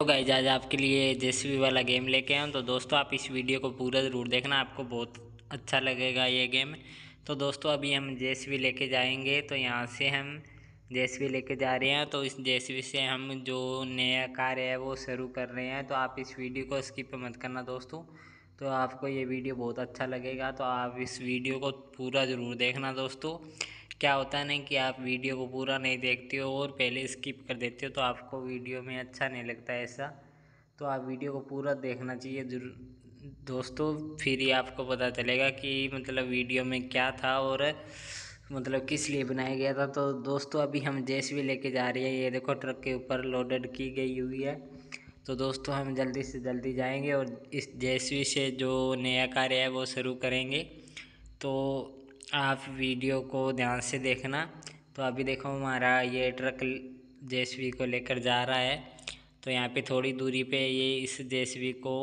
तो गाइज़ आज आपके लिए जेसीबी वाला गेम लेके आए तो दोस्तों, आप इस वीडियो को पूरा ज़रूर देखना। आपको बहुत अच्छा लगेगा ये गेम तो दोस्तों, अभी हम जेसीबी लेके जाएँगे। तो यहाँ से हम जेसीबी लेके जा रहे हैं। तो इस जेसीबी से हम जो नया कार्य है, वो शुरू कर रहे हैं। तो आप इस वीडियो को स्किप मत करना दोस्तों। तो आपको ये वीडियो बहुत अच्छा लगेगा। तो आप इस वीडियो को पूरा ज़रूर देखना दोस्तों। क्या होता है ना कि आप वीडियो को पूरा नहीं देखते हो और पहले स्किप कर देते हो तो आपको वीडियो में अच्छा नहीं लगता ऐसा। तो आप वीडियो को पूरा देखना चाहिए दोस्तों, फिर ही आपको पता चलेगा कि मतलब वीडियो में क्या था और मतलब किस लिए बनाया गया था। तो दोस्तों, अभी हम जेस भी लेके जा रही है। ये देखो, ट्रक के ऊपर लोडेड की गई हुई है। तो दोस्तों, हम जल्दी से जल्दी जाएँगे और इस जेसवी से जो नया कार्य है वो शुरू करेंगे। तो आप वीडियो को ध्यान से देखना। तो अभी देखो हमारा ये ट्रक जेसवी को लेकर जा रहा है। तो यहाँ पे थोड़ी दूरी पे ये इस जेसवी को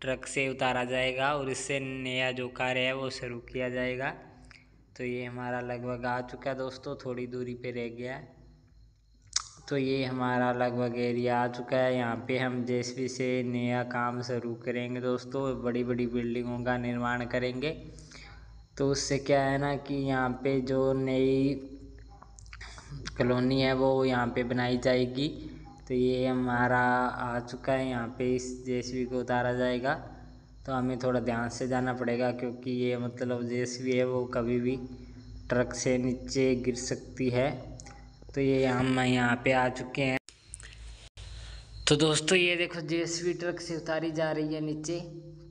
ट्रक से उतारा जाएगा और इससे नया जो कार्य है वो शुरू किया जाएगा। तो ये हमारा लगभग आ चुका है दोस्तों, थोड़ी दूरी पे रह गया है। तो ये हमारा लगभग एरिया आ चुका है। यहाँ पे हम जेसवी से नया काम शुरू करेंगे दोस्तों बड़ी बड़ी बिल्डिंगों का निर्माण करेंगे। तो उससे क्या है ना कि यहाँ पे जो नई कॉलोनी है वो यहाँ पे बनाई जाएगी। तो ये हमारा आ चुका है, यहाँ पे इस जेसीबी को उतारा जाएगा। तो हमें थोड़ा ध्यान से जाना पड़ेगा क्योंकि ये मतलब जेसीबी है, वो कभी भी ट्रक से नीचे गिर सकती है। तो ये हम यहाँ पे आ चुके हैं। तो दोस्तों, ये देखो जेसीबी ट्रक से उतारी जा रही है नीचे।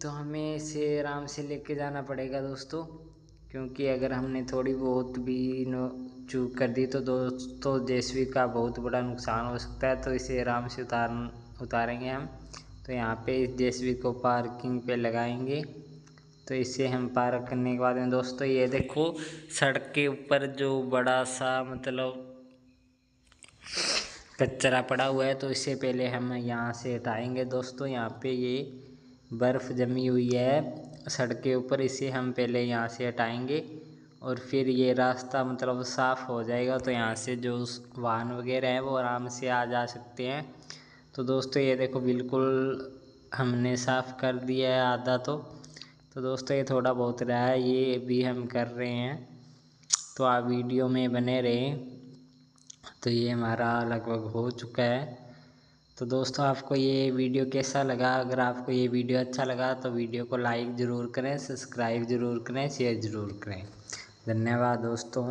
तो हमें इसे आराम से लेके जाना पड़ेगा दोस्तों। क्योंकि अगर हमने थोड़ी बहुत भी चूक कर दी तो दोस्तों जेसवी का बहुत बड़ा नुकसान हो सकता है तो इसे आराम से उतार, उतारेंगे हम। तो यहाँ पे इस जेसवी को पार्किंग पे लगाएँगे। तो इसे हम पार्क करने के बाद में, दोस्तों, ये देखो, सड़क के ऊपर जो बड़ा सा मतलब कचरा पड़ा हुआ है तो इससे पहले हम यहाँ से हटाएँगे, दोस्तों। यहाँ पे ये बर्फ़ जमी हुई है, सड़क के ऊपर, इसे हम पहले यहाँ से हटाएँगे और फिर ये रास्ता मतलब साफ़ हो जाएगा। तो यहाँ से जो वाहन वगैरह हैं वो आराम से आ जा सकते हैं। तो दोस्तों, ये देखो बिल्कुल हमने साफ़ कर दिया है आधा तो। तो दोस्तों, ये थोड़ा बहुत रहा है, ये भी हम कर रहे हैं। तो आप वीडियो में बने रहें। तो ये हमारा लगभग हो चुका है। तो दोस्तों आपको ये वीडियो कैसा लगा? अगर आपको ये वीडियो अच्छा लगा तो वीडियो को लाइक ज़रूर करें, सब्सक्राइब ज़रूर करें, शेयर ज़रूर करें। धन्यवाद दोस्तों।